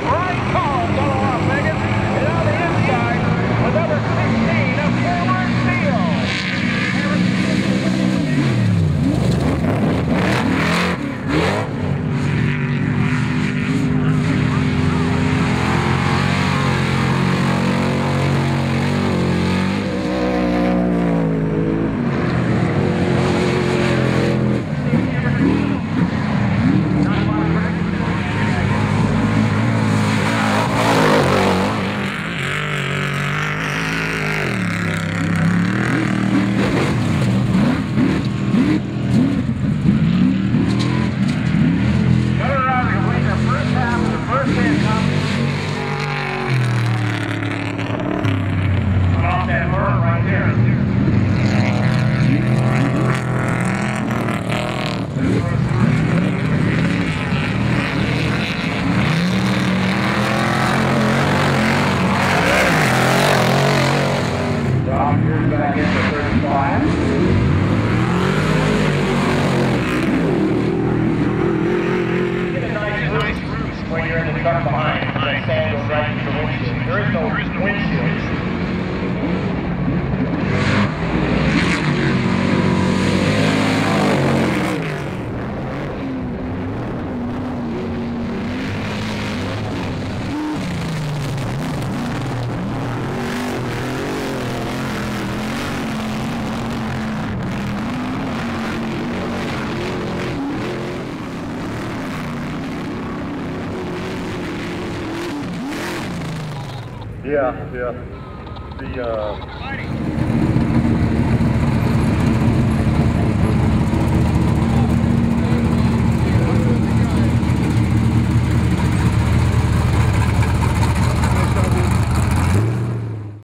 Brian Back into 35. Get a nice when you're in the truck behind. Right the. There is no windshield. Yeah, yeah. The, uh,